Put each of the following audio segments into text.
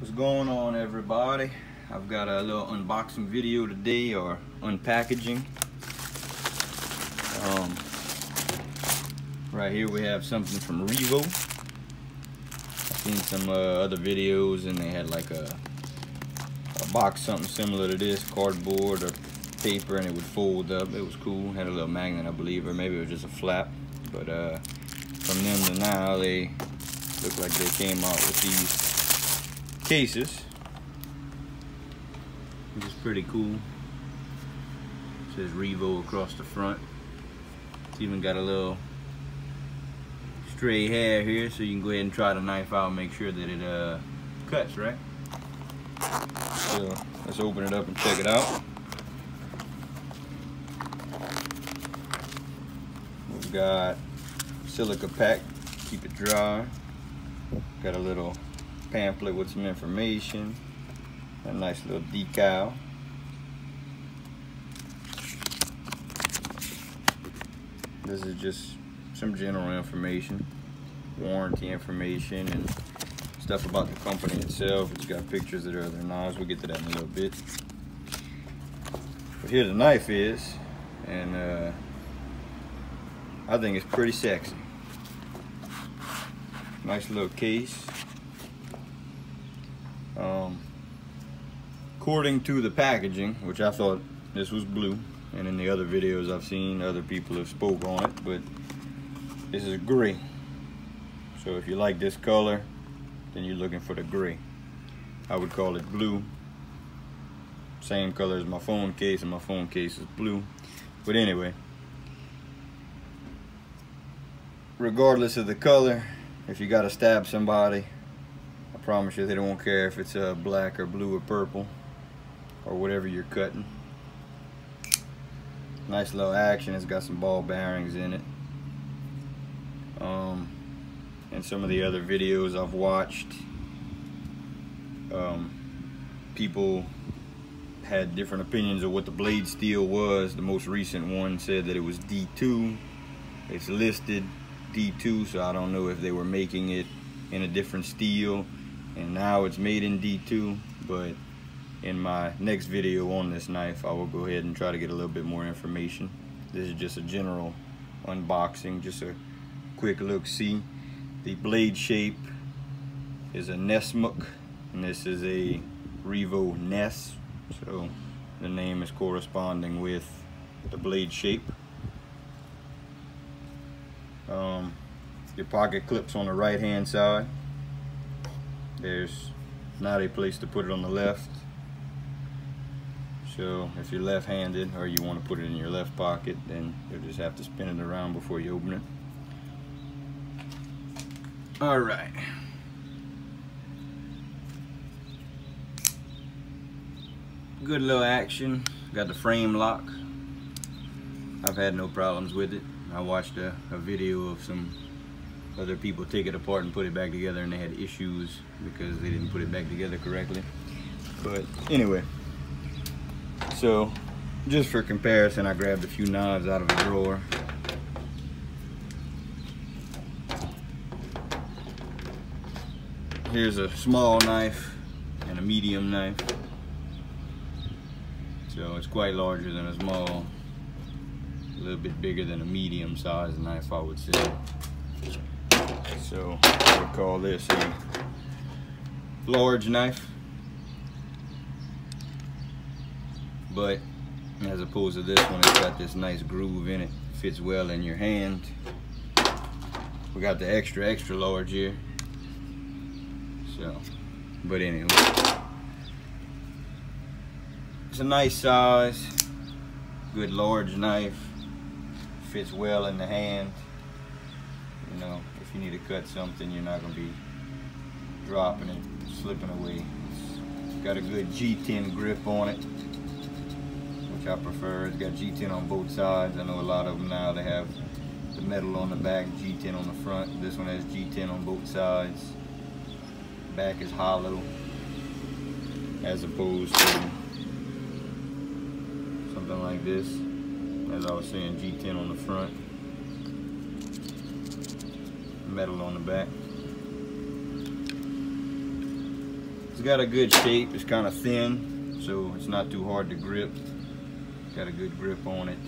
What's going on everybody? I've got a little unboxing video today or unpackaging. Um, right here we have something from Revo. I've seen some uh, other videos and they had like a, a box something similar to this, cardboard or paper and it would fold up. It was cool, had a little magnet I believe or maybe it was just a flap. But uh, from then to now they look like they came out with these cases, which is pretty cool. It says Revo across the front. It's even got a little stray hair here, so you can go ahead and try the knife out and make sure that it uh, cuts, right? So let's open it up and check it out. We've got silica pack, keep it dry. Got a little pamphlet with some information, a nice little decal. This is just some general information, warranty information, and stuff about the company itself. It's got pictures of their other knives. We'll get to that in a little bit. But here the knife is, and uh, I think it's pretty sexy. Nice little case. Um, according to the packaging, which I thought this was blue, and in the other videos I've seen, other people have spoke on it, but this is gray. So if you like this color, then you're looking for the gray. I would call it blue. Same color as my phone case, and my phone case is blue. But anyway, regardless of the color, if you gotta stab somebody, promise you they don't care if it's uh, black or blue or purple or whatever you're cutting. Nice little action. It's got some ball bearings in it. Um, and some of the other videos I've watched, um, people had different opinions of what the blade steel was. The most recent one said that it was D2. It's listed D2, so I don't know if they were making it in a different steel and now it's made in D2 but in my next video on this knife I will go ahead and try to get a little bit more information. This is just a general unboxing just a quick look see. The blade shape is a Nessmuk and this is a Revo Ness so the name is corresponding with the blade shape. Um, your pocket clips on the right hand side there's not a place to put it on the left. So if you're left-handed or you want to put it in your left pocket, then you'll just have to spin it around before you open it. All right. Good little action. Got the frame lock. I've had no problems with it. I watched a, a video of some other people take it apart and put it back together and they had issues because they didn't put it back together correctly. But anyway, so just for comparison, I grabbed a few knives out of a drawer. Here's a small knife and a medium knife. So it's quite larger than a small, a little bit bigger than a medium sized knife, I would say. So would call this a large knife. But as opposed to this one, it's got this nice groove in it. Fits well in your hand. We got the extra, extra large here. So, but anyway. It's a nice size, good large knife. Fits well in the hand. You know, if you need to cut something, you're not gonna be dropping it, slipping away. It's got a good G10 grip on it, which I prefer. It's got G10 on both sides. I know a lot of them now, they have the metal on the back, G10 on the front. This one has G10 on both sides. Back is hollow, as opposed to something like this. As I was saying, G10 on the front metal on the back. It's got a good shape. It's kind of thin, so it's not too hard to grip. Got a good grip on it.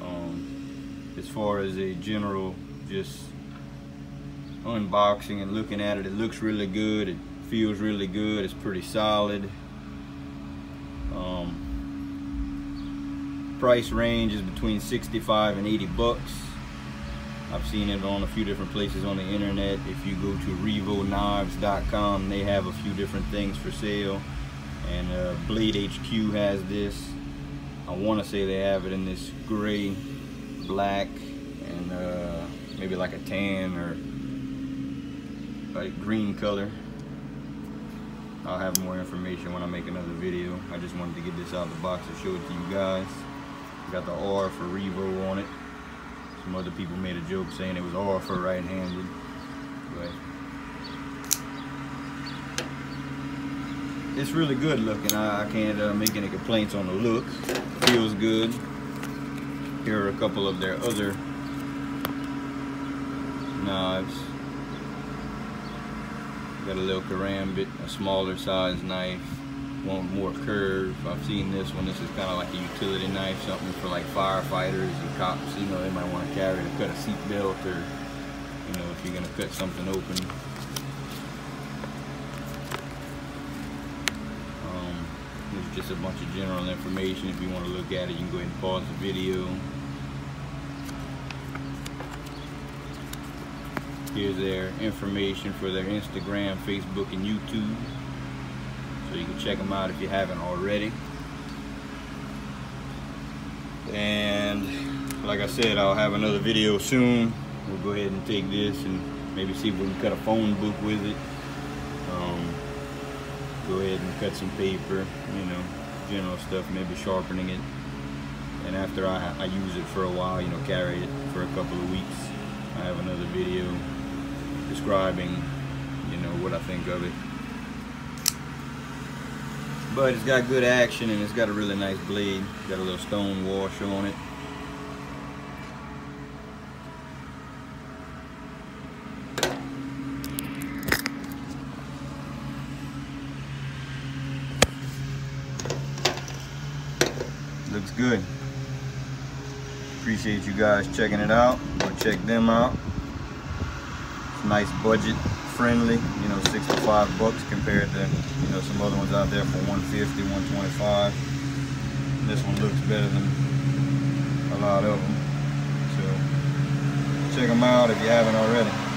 Um, as far as a general, just unboxing and looking at it, it looks really good. It feels really good. It's pretty solid. Um, price range is between 65 and 80 bucks. I've seen it on a few different places on the internet. If you go to revoknives.com, they have a few different things for sale. And uh, Blade HQ has this. I want to say they have it in this gray, black, and uh, maybe like a tan or like green color. I'll have more information when I make another video. I just wanted to get this out of the box and show it to you guys. Got the R for Revo on it. Some other people made a joke saying it was R for right-handed. But it's really good looking. I, I can't uh, make any complaints on the look. Feels good. Here are a couple of their other knives. Got a little karambit, a smaller size knife want more curve. I've seen this one. This is kind of like a utility knife, something for like firefighters and cops. You know, they might want to carry to cut a seat belt or, you know, if you're going to cut something open. Um, there's just a bunch of general information. If you want to look at it, you can go ahead and pause the video. Here's their information for their Instagram, Facebook, and YouTube so you can check them out if you haven't already. And like I said I'll have another video soon. We'll go ahead and take this and maybe see if we can cut a phone book with it. Um, go ahead and cut some paper you know general stuff maybe sharpening it. And after I, I use it for a while you know carry it for a couple of weeks I have another video describing you know what I think of it but it's got good action and it's got a really nice blade. Got a little stone wash on it. Looks good. Appreciate you guys checking it out. Go check them out. It's nice budget friendly, you know, 65 bucks compared to, you know, some other ones out there for 150, 125. This one looks better than a lot of them. So check them out if you haven't already.